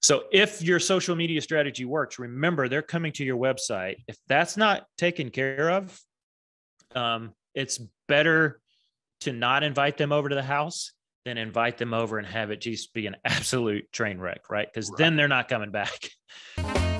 So if your social media strategy works, remember they're coming to your website. If that's not taken care of, um, it's better to not invite them over to the house than invite them over and have it just be an absolute train wreck, right? Because right. then they're not coming back.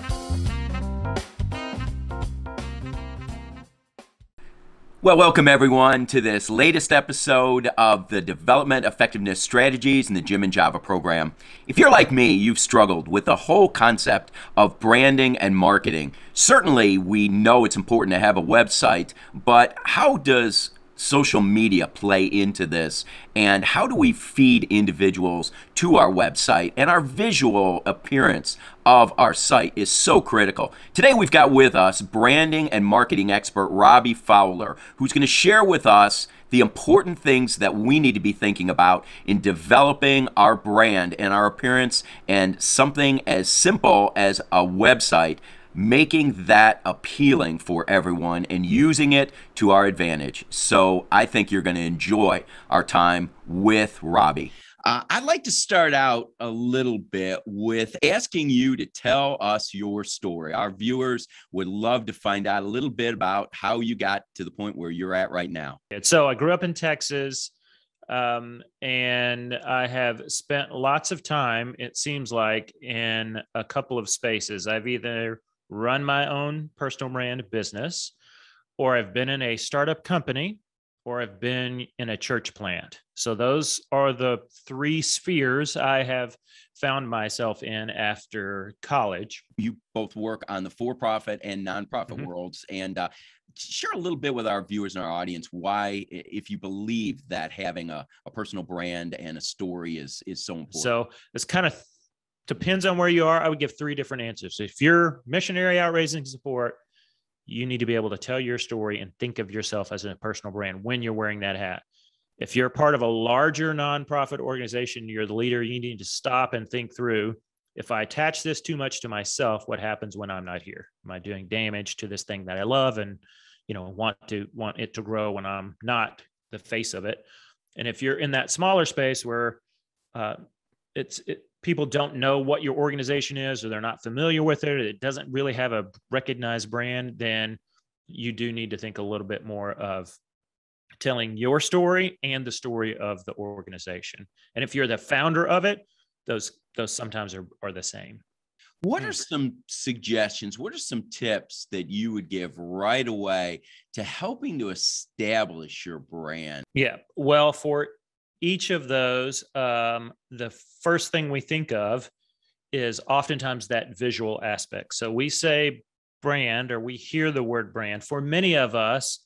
Well, welcome everyone to this latest episode of the Development Effectiveness Strategies in the Jim and Java program. If you're like me, you've struggled with the whole concept of branding and marketing. Certainly, we know it's important to have a website, but how does social media play into this and how do we feed individuals to our website and our visual appearance of our site is so critical. Today we've got with us branding and marketing expert Robby Fowler who's going to share with us the important things that we need to be thinking about in developing our brand and our appearance and something as simple as a website making that appealing for everyone and using it to our advantage. So I think you're going to enjoy our time with Robby. Uh, I'd like to start out a little bit with asking you to tell us your story. Our viewers would love to find out a little bit about how you got to the point where you're at right now. So I grew up in Texas. Um, and I have spent lots of time, it seems like, in a couple of spaces. I've either run my own personal brand business, or I've been in a startup company, or I've been in a church plant. So those are the three spheres I have found myself in after college. You both work on the for profit and nonprofit mm-hmm. worlds. And uh, share a little bit with our viewers and our audience why, if you believe that having a, a personal brand and a story is, is so important. So it's kind of depends on where you are. I would give three different answers. If you're missionary out raising support, you need to be able to tell your story and think of yourself as a personal brand when you're wearing that hat. If you're part of a larger nonprofit organization, you're the leader, you need to stop and think through if I attach this too much to myself, what happens when I'm not here? Am I doing damage to this thing that I love and you know want to want it to grow when I'm not the face of it? And if you're in that smaller space where uh, it's it, people don't know what your organization is or they're not familiar with it, it doesn't really have a recognized brand, then you do need to think a little bit more of telling your story and the story of the organization. And if you're the founder of it, those those sometimes are, are the same. What hmm. are some suggestions? What are some tips that you would give right away to helping to establish your brand? Yeah. Well, for each of those, um, the first thing we think of is oftentimes that visual aspect. So we say brand or we hear the word brand. For many of us,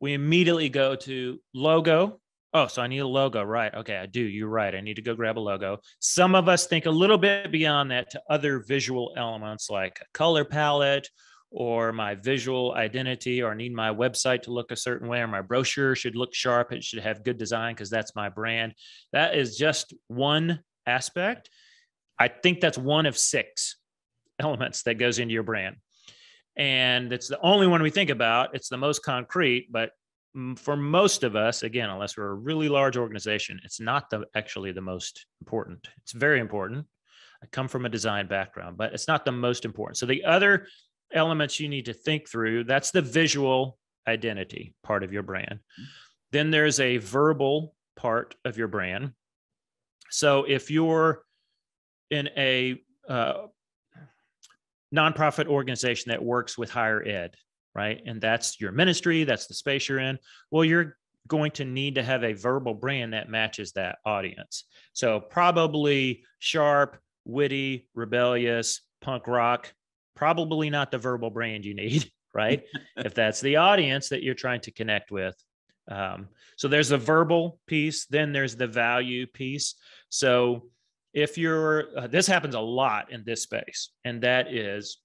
we immediately go to logo. Oh, so I need a logo, right? Okay, I do. You're right. I need to go grab a logo. Some of us think a little bit beyond that to other visual elements like a color palette or my visual identity or need my website to look a certain way or my brochure should look sharp it should have good design because that's my brand. That is just one aspect. I think that's one of six elements that goes into your brand. And it's the only one we think about. It's the most concrete but for most of us again unless we're a really large organization it's not the actually the most important. It's very important. I come from a design background, but it's not the most important. So the other elements you need to think through. That's the visual identity part of your brand. Mm-hmm. Then there's a verbal part of your brand. So if you're in a uh, nonprofit organization that works with higher ed, right? And that's your ministry, that's the space you're in. Well, you're going to need to have a verbal brand that matches that audience. So probably sharp, witty, rebellious, punk rock, probably not the verbal brand you need, right? if that's the audience that you're trying to connect with. Um, so there's the verbal piece, then there's the value piece. So if you're, uh, this happens a lot in this space, and that is,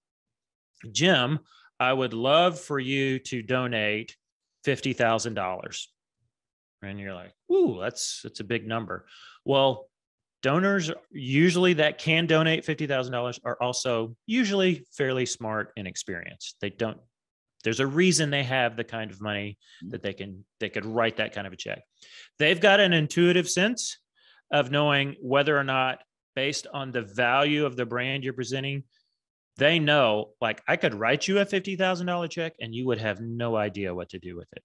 Jim, I would love for you to donate fifty thousand dollars, and you're like, "Ooh, that's that's a big number." Well, donors usually that can donate $50,000 are also usually fairly smart and experienced. They don't there's a reason they have the kind of money mm-hmm. that they can they could write that kind of a check. They've got an intuitive sense of knowing whether or not based on the value of the brand you're presenting, they know like I could write you a $50,000 check and you would have no idea what to do with it.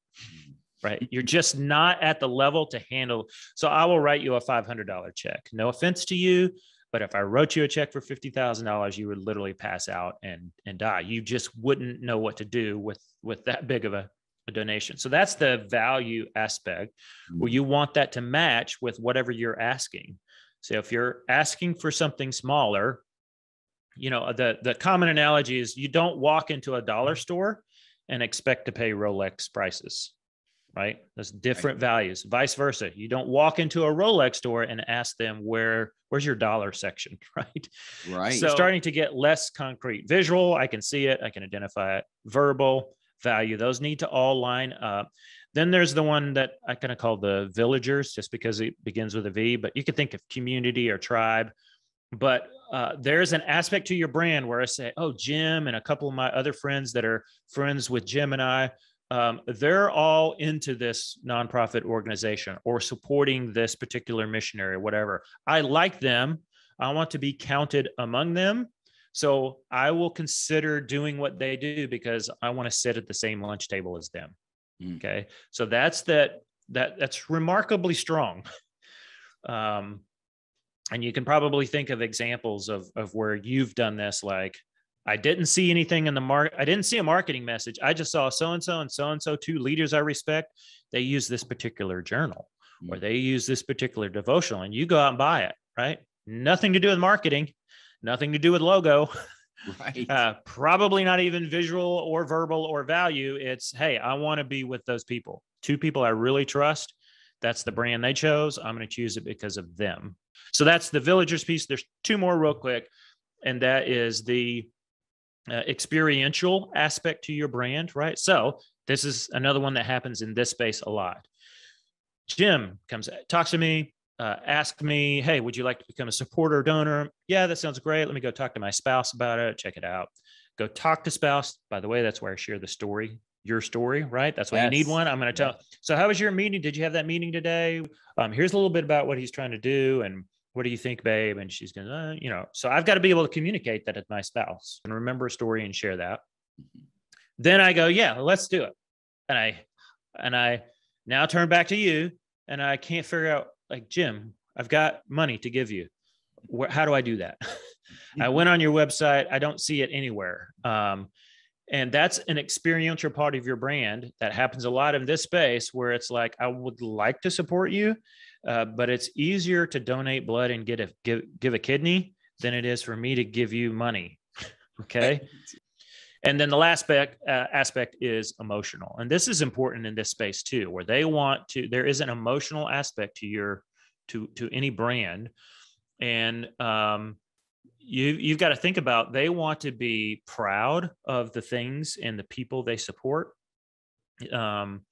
Right. Mm-hmm. You're just not at the level to handle. So I will write you a $500 check. No offense to you, but if I wrote you a check for $50,000, you would literally pass out and, and die. You just wouldn't know what to do with, with that big of a, a donation. So that's the value aspect where mm-hmm. you want that to match with whatever you're asking. So if you're asking for something smaller, you know the the common analogy is you don't walk into a dollar store and expect to pay rolex prices right? There's different right. values vice versa. You don't walk into a rolex store and ask them where where's your dollar section right? Right. So starting to get less concrete. Visual i can see it i can identify it. Verbal value those need to all line up. Then there's the one that i kind of call the villagers just because it begins with a v but you could think of community or tribe. But uh, there's an aspect to your brand where I say, oh, Jim and a couple of my other friends that are friends with Jim and I, um, they're all into this nonprofit organization or supporting this particular missionary or whatever. I like them. I want to be counted among them. So I will consider doing what they do because I want to sit at the same lunch table as them. Mm. Okay. So that's that, that that's remarkably strong. Um, and you can probably think of examples of of where you've done this like i didn't see anything in the market i didn't see a marketing message. I just saw so and so and so and so two leaders i respect they use this particular journal or they use this particular devotional and you go out and buy it right? Nothing to do with marketing nothing to do with logo. Right. Uh, probably not even visual or verbal or value. It's hey i want to be with those people. Two people i really trust. That's the brand they chose. I'm going to choose it because of them. So that's the villagers piece. There's two more real quick, and that is the uh, experiential aspect to your brand, right? So this is another one that happens in this space a lot. Jim comes, talks to me, uh, ask me, hey, would you like to become a supporter donor? Yeah, that sounds great. Let me go talk to my spouse about it. Check it out. Go talk to spouse. By the way, that's where I share the story your story, right? That's why yes. you need one. I'm going to tell. So, how was your meeting? Did you have that meeting today? Um, here's a little bit about what he's trying to do, and what do you think, babe? And she's going, to, uh, you know. So I've got to be able to communicate that to my spouse and remember a story and share that. Mm-hmm. Then I go, yeah, let's do it. And I, and I now turn back to you, and I can't figure out like Jim. I've got money to give you. Where, how do I do that? I went on your website. I don't see it anywhere. Um, and that's an experiential part of your brand that happens a lot in this space where it's like i would like to support you uh, but it's easier to donate blood and get a give, give a kidney than it is for me to give you money okay? And then the last aspect, uh, aspect is emotional. And this is important in this space too where they want to there is an emotional aspect to your to to any brand. And um you you've got to think about they want to be proud of the things and the people they support. Um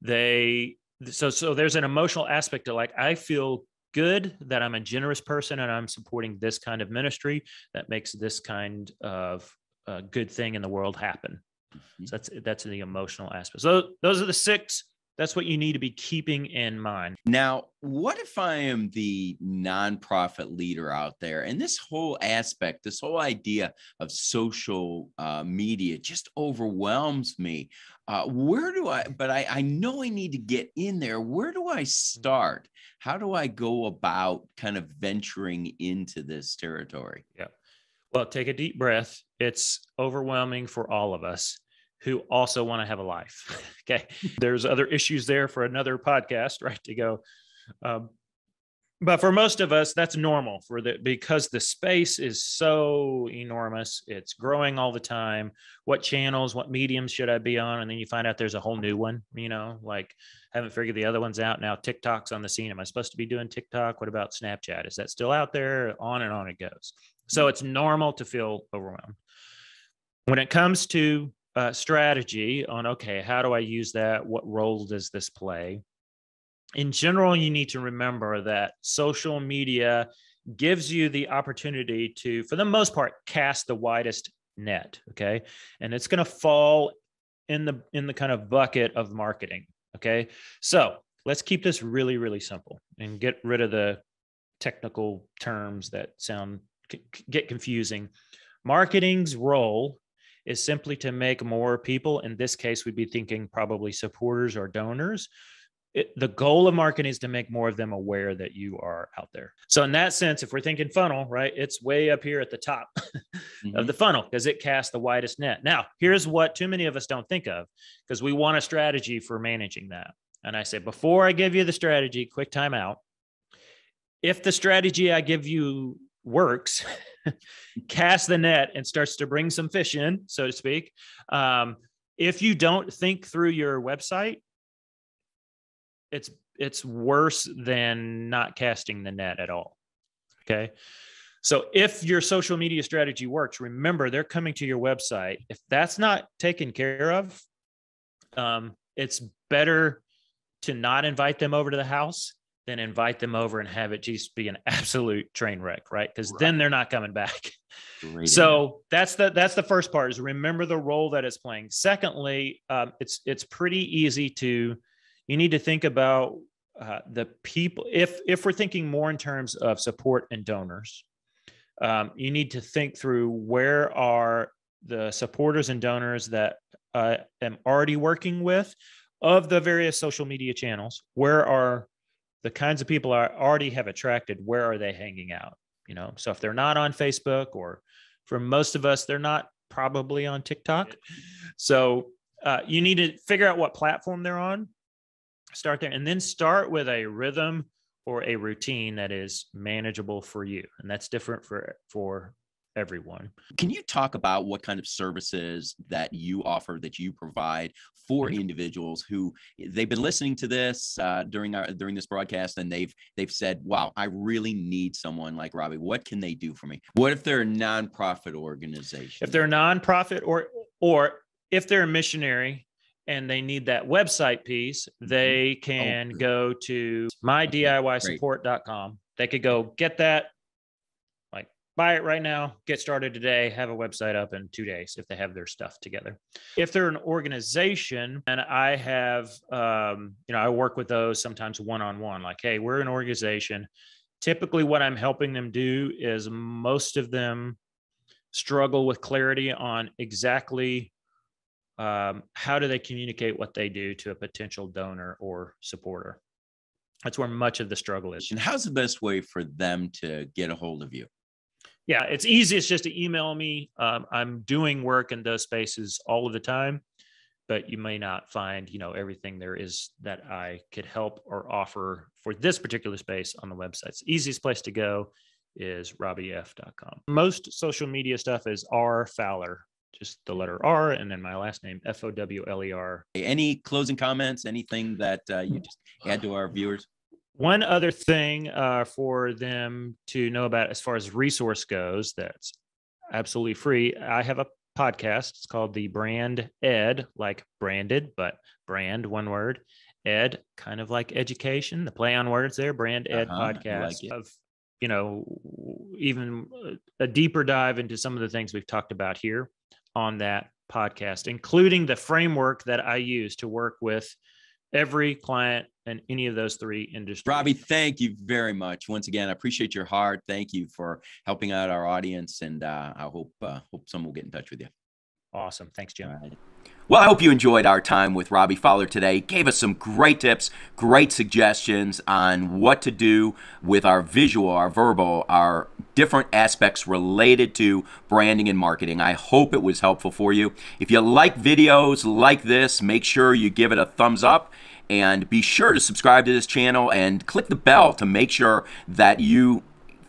they so so there's an emotional aspect to like i feel good that i'm a generous person and i'm supporting this kind of ministry that makes this kind of uh, good thing in the world happen. Mm-hmm. so that's that's the emotional aspect. So those are the six that's what you need to be keeping in mind. Now, what if I am the nonprofit leader out there and this whole aspect, this whole idea of social uh, media just overwhelms me? Uh, where do I, but I, I know I need to get in there. Where do I start? How do I go about kind of venturing into this territory? Yeah. Well, take a deep breath. It's overwhelming for all of us who also want to have a life. okay. There's other issues there for another podcast, right? To go. Um, but for most of us, that's normal for the because the space is so enormous. It's growing all the time. What channels, what mediums should I be on? And then you find out there's a whole new one, you know, like haven't figured the other ones out. Now TikTok's on the scene. Am I supposed to be doing TikTok? What about Snapchat? Is that still out there? On and on it goes. So it's normal to feel overwhelmed. When it comes to uh, strategy on okay, how do I use that? What role does this play? In general, you need to remember that social media gives you the opportunity to, for the most part, cast the widest net. Okay, and it's going to fall in the in the kind of bucket of marketing. Okay, so let's keep this really really simple and get rid of the technical terms that sound get confusing. Marketing's role is simply to make more people, in this case, we'd be thinking probably supporters or donors. It, the goal of marketing is to make more of them aware that you are out there. So, in that sense, if we're thinking funnel, right, it's way up here at the top mm-hmm. of the funnel because it casts the widest net. Now, here's what too many of us don't think of because we want a strategy for managing that. And I say, before I give you the strategy, quick time out. If the strategy I give you works, cast the net and starts to bring some fish in, so to speak. Um, if you don't think through your website, it's it's worse than not casting the net at all. Okay. So if your social media strategy works, remember they're coming to your website. If that's not taken care of, um, it's better to not invite them over to the house then invite them over and have it just be an absolute train wreck, right? Because right. then they're not coming back. Great so that's the that's the first part is remember the role that it's playing. Secondly, um, it's it's pretty easy to you need to think about uh, the people if if we're thinking more in terms of support and donors um, you need to think through where are the supporters and donors that i am already working with of the various social media channels where are the kinds of people I already have attracted, where are they hanging out? You know, so if they're not on Facebook or for most of us, they're not probably on TikTok. So uh, you need to figure out what platform they're on, start there, and then start with a rhythm or a routine that is manageable for you. And that's different for for everyone. Can you talk about what kind of services that you offer that you provide for mm-hmm. individuals who they've been listening to this uh, during our during this broadcast and they've they've said, "Wow, I really need someone like Robby. What can they do for me?" What if they're a nonprofit organization? If they're a nonprofit or or if they're a missionary and they need that website piece, mm-hmm. they oh, can oh, go to mydiysupport.com. They could go get that buy it right now, get started today, have a website up in two days if they have their stuff together. If they're an organization and I have, um, you know, I work with those sometimes one on one, like, hey, we're an organization. Typically, what I'm helping them do is most of them struggle with clarity on exactly um, how do they communicate what they do to a potential donor or supporter. That's where much of the struggle is. And how's the best way for them to get a hold of you? Yeah, it's easiest just to email me. Um, I'm doing work in those spaces all of the time, but you may not find, you know, everything there is that I could help or offer for this particular space on the website. The easiest place to go is robbief.com. Most social media stuff is R Fowler, just the letter R, and then my last name F O W L E R. Any closing comments? Anything that uh, you just add to our viewers? One other thing uh, for them to know about as far as resource goes that's absolutely free. I have a podcast. It's called the Brand Ed, like branded, but brand, one word. Ed, kind of like education, the play on words there, Brand Ed uh-huh, podcast like of, you know, even a deeper dive into some of the things we've talked about here on that podcast, including the framework that I use to work with every client in any of those three industries. Robby, thank you very much. Once again, I appreciate your heart. Thank you for helping out our audience, and uh, I hope uh, hope someone will get in touch with you. Awesome. Thanks, Jim. Well, I hope you enjoyed our time with Robby Fowler today. Gave us some great tips, great suggestions on what to do with our visual, our verbal, our different aspects related to branding and marketing. I hope it was helpful for you. If you like videos like this, make sure you give it a thumbs up and be sure to subscribe to this channel and click the bell to make sure that you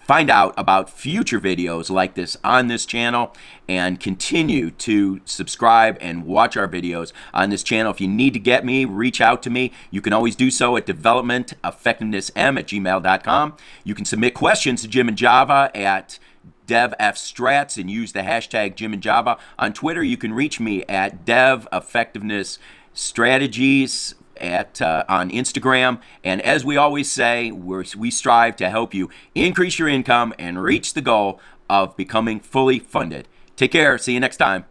find out about future videos like this on this channel and continue to subscribe and watch our videos on this channel. If you need to get me, reach out to me. You can always do so at developmenteffectivenessm at gmail.com. You can submit questions to Jim and Java at DevFstrats and use the hashtag Jim and Java. On Twitter, you can reach me at Dev Effectiveness Strategies at uh, on Instagram. And as we always say, we strive to help you increase your income and reach the goal of becoming fully funded. Take care. See you next time.